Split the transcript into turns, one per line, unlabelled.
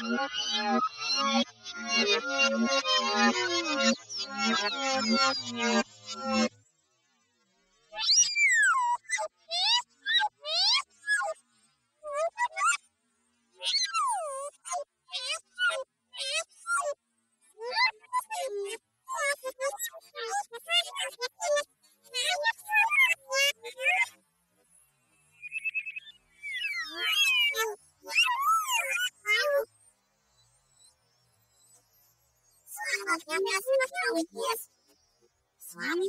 the beans, Swami